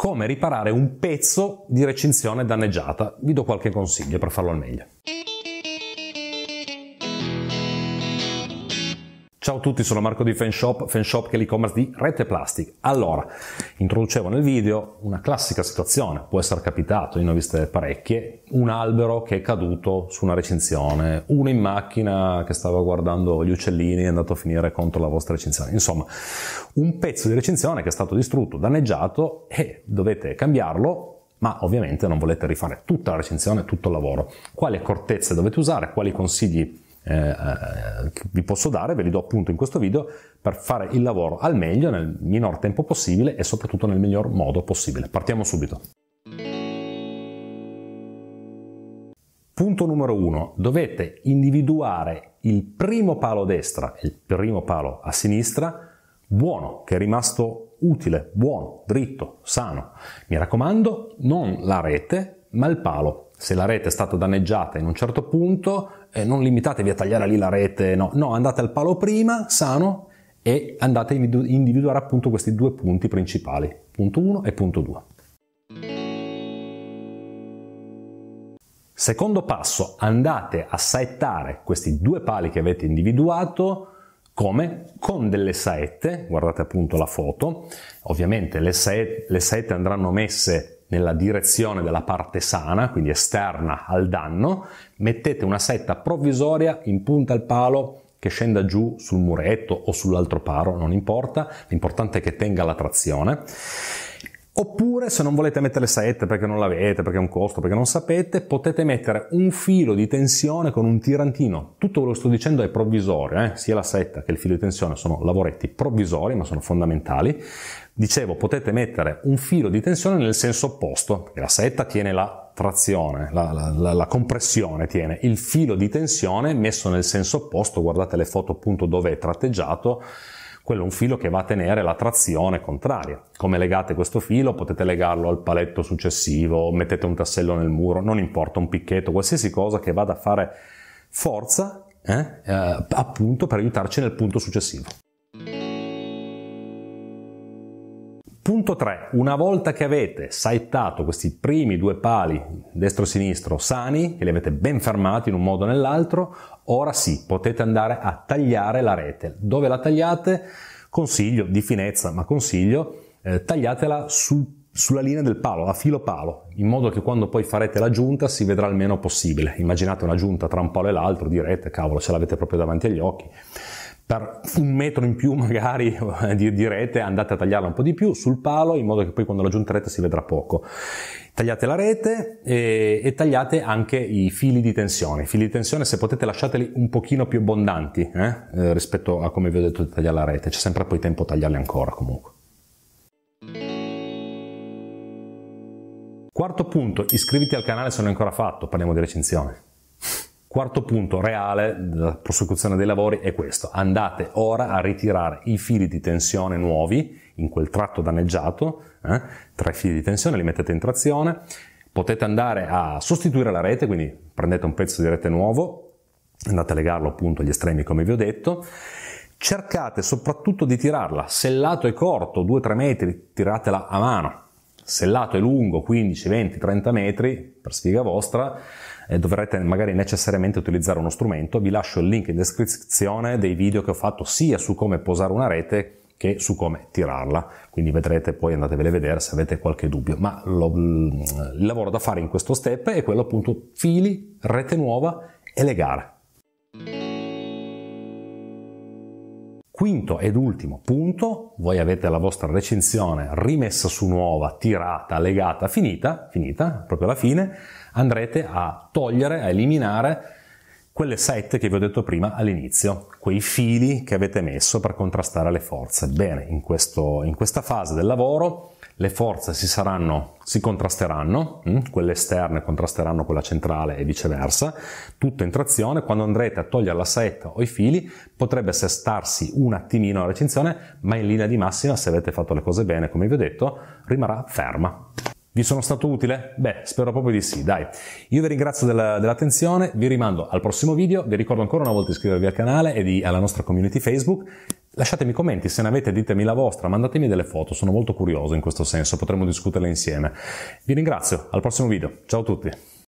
come riparare un pezzo di recinzione danneggiata. Vi do qualche consiglio per farlo al meglio. Ciao a tutti, sono Marco di Fanshop, Fanshop che è l'e-commerce di Rete Plastic. Allora, introducevo nel video una classica situazione, può essere capitato, io ne ho viste parecchie, un albero che è caduto su una recinzione, uno in macchina che stava guardando gli uccellini e è andato a finire contro la vostra recinzione. Insomma, un pezzo di recinzione che è stato distrutto, danneggiato e dovete cambiarlo ma ovviamente non volete rifare tutta la recensione, tutto il lavoro. Quali accortezze dovete usare, quali consigli eh, eh, vi posso dare, ve li do appunto in questo video per fare il lavoro al meglio, nel minor tempo possibile e soprattutto nel miglior modo possibile. Partiamo subito. Punto numero uno, dovete individuare il primo palo a destra e il primo palo a sinistra buono, che è rimasto utile, buono, dritto, sano. Mi raccomando, non la rete, ma il palo. Se la rete è stata danneggiata in un certo punto, eh, non limitatevi a tagliare lì la rete, no, no, andate al palo prima, sano, e andate a individuare appunto questi due punti principali, punto 1 e punto 2. Secondo passo, andate a saettare questi due pali che avete individuato come? Con delle saette, guardate appunto la foto, ovviamente le saette, le saette andranno messe nella direzione della parte sana, quindi esterna al danno, mettete una setta provvisoria in punta al palo che scenda giù sul muretto o sull'altro palo, non importa, l'importante è che tenga la trazione. Oppure se non volete mettere le saette perché non l'avete, perché è un costo, perché non sapete, potete mettere un filo di tensione con un tirantino. Tutto quello che sto dicendo è provvisorio, eh? sia la setta che il filo di tensione sono lavoretti provvisori ma sono fondamentali. Dicevo, potete mettere un filo di tensione nel senso opposto, perché la setta tiene la trazione, la, la, la, compressione tiene il filo di tensione messo nel senso opposto, guardate le foto appunto dove è tratteggiato, quello è un filo che va a tenere la trazione contraria. Come legate questo filo? Potete legarlo al paletto successivo, mettete un tassello nel muro, non importa, un picchetto, qualsiasi cosa che vada a fare forza eh, eh, appunto per aiutarci nel punto successivo. Punto 3. Una volta che avete saettato questi primi due pali destro e sinistro sani, che li avete ben fermati in un modo o nell'altro, ora sì, potete andare a tagliare la rete. Dove la tagliate? Consiglio di finezza, ma consiglio, eh, tagliatela sul, sulla linea del palo, a filo palo, in modo che quando poi farete la giunta si vedrà il meno possibile. Immaginate una giunta tra un palo e l'altro, direte, cavolo, ce l'avete proprio davanti agli occhi per un metro in più magari di, di, rete andate a tagliarla un po' di più sul palo in modo che poi quando la giunterete si vedrà poco. Tagliate la rete e, e, tagliate anche i fili di tensione. I fili di tensione se potete lasciateli un pochino più abbondanti eh, eh, rispetto a come vi ho detto di tagliare la rete, c'è sempre poi tempo a tagliarli ancora comunque. Quarto punto, iscriviti al canale se non è ancora fatto, parliamo di recensione. Quarto punto reale della prosecuzione dei lavori è questo. Andate ora a ritirare i fili di tensione nuovi in quel tratto danneggiato, eh? tre fili di tensione li mettete in trazione, potete andare a sostituire la rete, quindi prendete un pezzo di rete nuovo, andate a legarlo appunto agli estremi come vi ho detto, cercate soprattutto di tirarla, se il lato è corto, 2-3 metri, tiratela a mano, se il lato è lungo, 15, 20, 30 metri, per sfiga vostra, eh, dovrete magari necessariamente utilizzare uno strumento. Vi lascio il link in descrizione dei video che ho fatto sia su come posare una rete che su come tirarla, quindi vedrete poi andatevele a vedere se avete qualche dubbio, ma lo, il lavoro da fare in questo step è quello appunto fili, rete nuova e legare. Quinto ed ultimo punto, voi avete la vostra recinzione rimessa su nuova, tirata, legata, finita, finita, proprio alla fine, andrete a togliere, a eliminare quelle sette che vi ho detto prima all'inizio, quei fili che avete messo per contrastare le forze. Bene, in, questo, in questa fase del lavoro le forze si, saranno, si contrasteranno, hm? quelle esterne contrasteranno quella centrale e viceversa, tutto in trazione, quando andrete a togliere la saetta o i fili potrebbe sestarsi un attimino la recinzione, ma in linea di massima se avete fatto le cose bene come vi ho detto rimarrà ferma. Vi sono stato utile? Beh, spero proprio di sì, dai. Io vi ringrazio della, dell'attenzione, vi rimando al prossimo video, vi ricordo ancora una volta di iscrivervi al canale e di, alla nostra community Facebook Lasciatemi commenti, se ne avete ditemi la vostra, mandatemi delle foto, sono molto curioso in questo senso, potremo discuterle insieme. Vi ringrazio, al prossimo video, ciao a tutti!